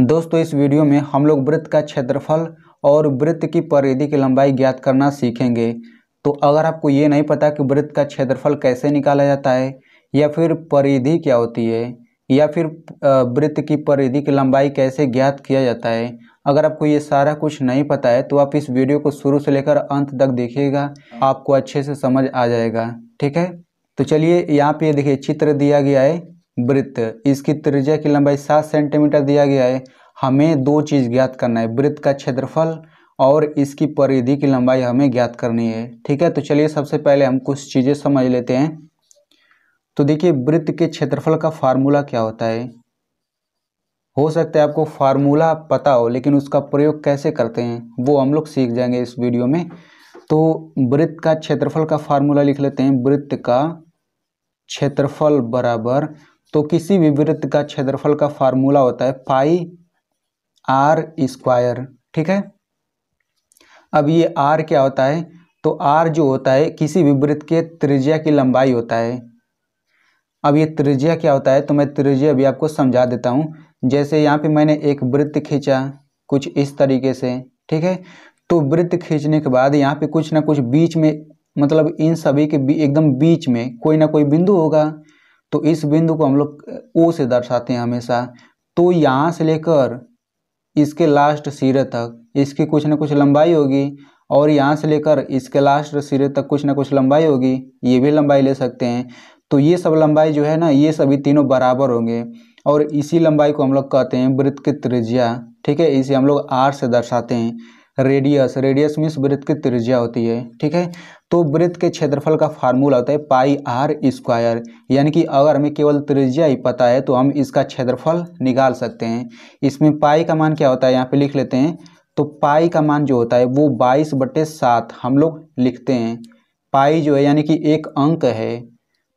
दोस्तों, इस वीडियो में हम लोग वृत्त का क्षेत्रफल और वृत्त की परिधि की लंबाई ज्ञात करना सीखेंगे। तो अगर आपको ये नहीं पता कि वृत्त का क्षेत्रफल कैसे निकाला जाता है, या फिर परिधि क्या होती है, या फिर वृत्त की परिधि की लंबाई कैसे ज्ञात किया जाता है, अगर आपको ये सारा कुछ नहीं पता है तो आप इस वीडियो को शुरू से लेकर अंत तक देखिएगा, आपको अच्छे से समझ आ जाएगा। ठीक है? तो चलिए, यहाँ पे देखिए, चित्र दिया गया है। वृत्त। इसकी त्रिज्या की लंबाई सात सेंटीमीटर दिया गया है। हमें दो चीज़ ज्ञात करना है, वृत्त का क्षेत्रफल और इसकी परिधि की लंबाई हमें ज्ञात करनी है। ठीक है तो चलिए सबसे पहले हम कुछ चीज़ें समझ लेते हैं। तो देखिए, वृत्त के क्षेत्रफल का फार्मूला क्या होता है? हो सकता है आपको फार्मूला पता हो, लेकिन उसका प्रयोग कैसे करते हैं, वो हम लोग सीख जाएँगे इस वीडियो में। तो वृत्त का क्षेत्रफल का फार्मूला लिख लेते हैं। वृत्त का क्षेत्रफल बराबर तो किसी भी वृत्त का क्षेत्रफल का फार्मूला होता है पाई आर स्क्वायर, ठीक है? अब ये आर क्या होता है? तो आर जो होता है, किसी भी वृत्त के त्रिज्या की लंबाई होता है। अब ये त्रिज्या क्या होता है? तो मैं त्रिज्या भी आपको समझा देता हूँ। जैसे यहाँ पे मैंने एक वृत्त खींचा कुछ इस तरीके से, ठीक है? तो वृत्त खींचने के बाद यहाँ पे कुछ ना कुछ बीच में मतलब इन सभी के एकदम बीच में कोई ना कोई बिंदु होगा। तो इस बिंदु को हम लोग, ओ से दर्शाते हैं हमेशा। तो यहाँ से लेकर इसके लास्ट सिरे तक, इसकी कुछ ना कुछ लंबाई होगी और यहाँ से लेकर इसके लास्ट सिरे तक कुछ ना कुछ लंबाई होगी, ये भी लंबाई ले सकते हैं। तो ये सब लंबाई जो है ना, ये सभी तीनों बराबर होंगे और इसी लंबाई को हम लोग कहते हैं वृत्त की त्रिज्या। ठीक है, इसे हम लोग आर से दर्शाते हैं। रेडियस रेडियस मीन्स वृत्त की त्रिज्या होती है, ठीक है? तो वृत्त के क्षेत्रफल का फार्मूला होता है पाई आर स्क्वायर यानी कि अगर हमें केवल त्रिज्या ही पता है तो हम इसका क्षेत्रफल निकाल सकते हैं। इसमें पाई का मान क्या होता है? यहाँ पे लिख लेते हैं। तो पाई का मान जो होता है, वो बाईस बटे सात हम लोग लिखते हैं। पाई जो है, यानी कि एक अंक है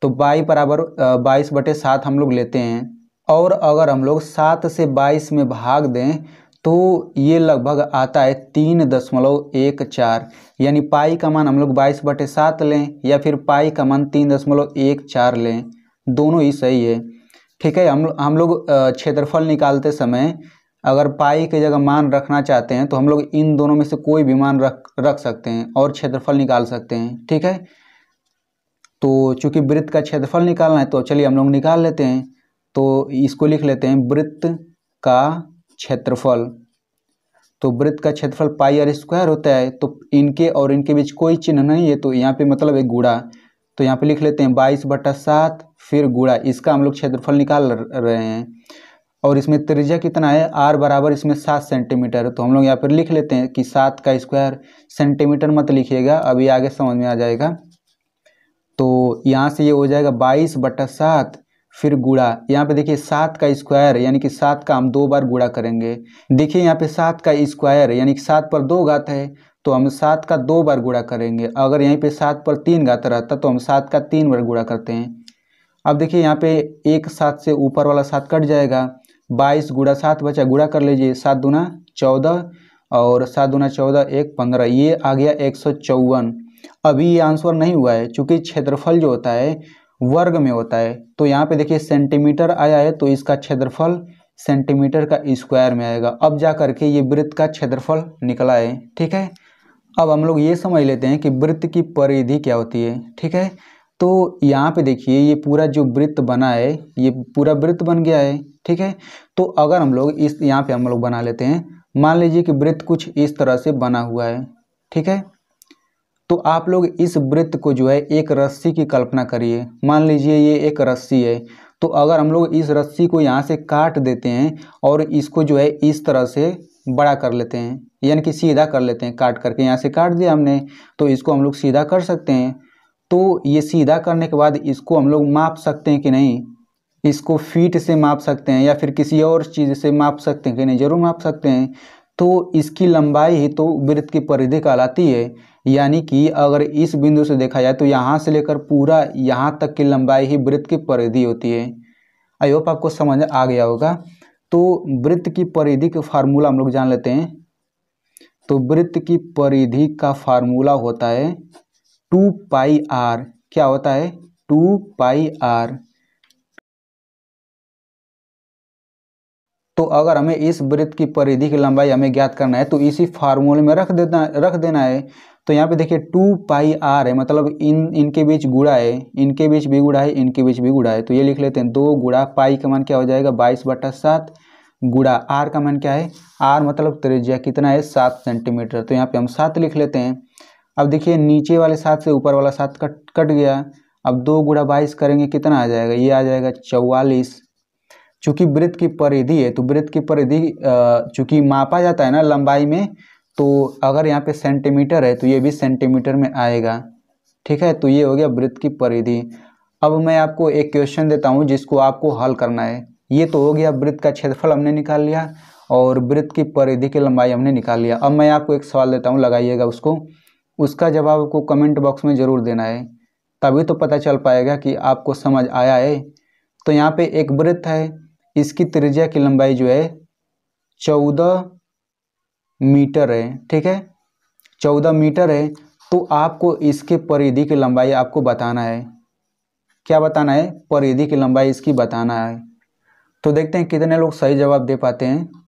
तो बाई बराबर बाईस बटे सात हम लोग लेते हैं। और अगर हम लोग सात से बाईस में भाग दें तो ये लगभग आता है तीन दशमलव एक चार, यानी पाई का मान हम लोग बाईस बटे सात लें या फिर पाई का मान तीन दशमलव एक चार लें। दोनों ही सही है। ठीक है, हम हम लोग क्षेत्रफल निकालते समय अगर पाई की जगह मान रखना चाहते हैं तो हम लोग इन दोनों में से कोई भी मान रख रख सकते हैं और क्षेत्रफल निकाल सकते हैं। ठीक है? तो चूँकि वृत्त का क्षेत्रफल निकालना है तो चलिए हम लोग निकाल लेते हैं। तो इसको लिख लेते हैं वृत्त का क्षेत्रफल तो वृत्त का क्षेत्रफल पाई आर स्क्वायर होता है तो इनके और इनके बीच कोई चिन्ह नहीं है तो यहाँ पे मतलब एक गुड़ा तो यहाँ पे लिख लेते हैं बाईस बटा सात, फिर गुड़ा इसका हम लोग क्षेत्रफल निकाल रहे हैं। और इसमें त्रिज्या कितना है? आर बराबर इसमें सात सेंटीमीटर तो हम लोग यहाँ पर लिख लेते हैं कि सात का स्क्वायर सेंटीमीटर मत लिखिएगा, अभी आगे समझ में आ जाएगा। तो यहाँ से ये यह हो जाएगा बाईस बटा सात फिर गुड़ा। यहाँ पे देखिए सात का स्क्वायर यानी कि सात का हम दो बार गुड़ा करेंगे। देखिए यहाँ पे सात का स्क्वायर यानी कि सात पर दो घात है तो हम सात का दो बार गुड़ा करेंगे। अगर यहीं पे सात पर तीन घात रहता तो हम सात का तीन बार गुड़ा करते हैं। अब देखिए यहाँ पे एक सात से ऊपर वाला सात कट जाएगा। बाईस गुड़ा सात बचा, गुड़ा कर लीजिए। सात दूना चौदह और सात दूना चौदह, एक पंद्रह। ये आ गया एक सौ चौवन। अभी ये आंसर नहीं हुआ है, चूँकि क्षेत्रफल जो होता है वर्ग में होता है। तो यहाँ पे देखिए सेंटीमीटर आया है तो इसका क्षेत्रफल सेंटीमीटर का स्क्वायर में आएगा। अब जा करके ये वृत्त का क्षेत्रफल निकला है, ठीक है? अब हम लोग ये समझ लेते हैं कि वृत्त की परिधि क्या होती है, ठीक है? तो यहाँ पे देखिए, ये पूरा जो वृत्त बना है, ये पूरा वृत्त बन गया है, ठीक है? तो अगर हम लोग इस यहाँ पे हम लोग बना लेते हैं, मान लीजिए कि वृत्त कुछ इस तरह से बना हुआ है, ठीक है? तो आप लोग इस वृत्त को जो है एक रस्सी की कल्पना करिए। मान लीजिए ये एक रस्सी है। तो अगर हम लोग इस रस्सी को यहाँ से काट देते हैं और इसको जो है इस तरह से बड़ा कर लेते हैं, यानी कि सीधा कर लेते हैं, काट करके यहाँ से काट दिया हमने तो इसको हम लोग सीधा कर सकते हैं। तो ये सीधा करने के बाद इसको हम लोग माप सकते हैं कि नहीं? इसको फीट से माप सकते हैं या फिर किसी और चीज़ से माप सकते हैं कि नहीं? ज़रूर माप सकते हैं। तो इसकी लंबाई ही तो वृत्त की परिधि कहलाती है। यानी कि अगर इस बिंदु से देखा जाए तो यहाँ से लेकर पूरा यहाँ तक की लंबाई ही वृत्त की परिधि होती है। आई होप आपको समझ आ गया होगा। तो वृत्त की परिधि का फार्मूला हम लोग जान लेते हैं। तो वृत्त की परिधि का फार्मूला होता है टू पाई आर। क्या होता है? टू पाई आर तो अगर हमें इस वृत्त की परिधि की लंबाई हमें ज्ञात करना है तो इसी फार्मूले में रख देना रख देना है। तो यहाँ पे देखिए टू पाई आर है मतलब इन, इनके बीच गुड़ा है, इनके बीच भी गुड़ा है, इनके बीच भी गुड़ा है। तो ये लिख लेते हैं, दो गुड़ा पाई का मान क्या हो जाएगा? बाईस बटा सात गुड़ा आर का मान क्या है? आर मतलब त्रिज्या कितना है? सात सेंटीमीटर तो यहाँ पे हम सात लिख लेते हैं। अब देखिए, नीचे वाले सात से ऊपर वाला सात कट कट गया। अब दो गुड़ा बाईस करेंगे, कितना आ जाएगा? ये आ जाएगा चौवालीस। चूँकि वृत्त की परिधि है तो वृत्त की परिधि चूँकि मापा जाता है ना लंबाई में तो अगर यहाँ पे सेंटीमीटर है तो ये भी सेंटीमीटर में आएगा। ठीक है? तो ये हो गया वृत्त की परिधि। अब मैं आपको एक क्वेश्चन देता हूँ, जिसको आपको हल करना है। ये तो हो गया वृत्त का क्षेत्रफल हमने निकाल लिया, और वृत्त की परिधि की लंबाई हमने निकाल लिया। अब मैं आपको एक सवाल देता हूँ, लगाइएगा उसको। उसका जवाब आपको कमेंट बॉक्स में ज़रूर देना है। तभी तो पता चल पाएगा कि आपको समझ आया है। तो यहाँ पे एक वृत्त है इसकी त्रिज्या की लंबाई जो है चौदह मीटर है, ठीक है? चौदह मीटर है तो आपको इसके परिधि की लंबाई आपको बताना है। क्या बताना है? परिधि की लंबाई इसकी बताना है। तो देखते हैं कितने लोग सही जवाब दे पाते हैं।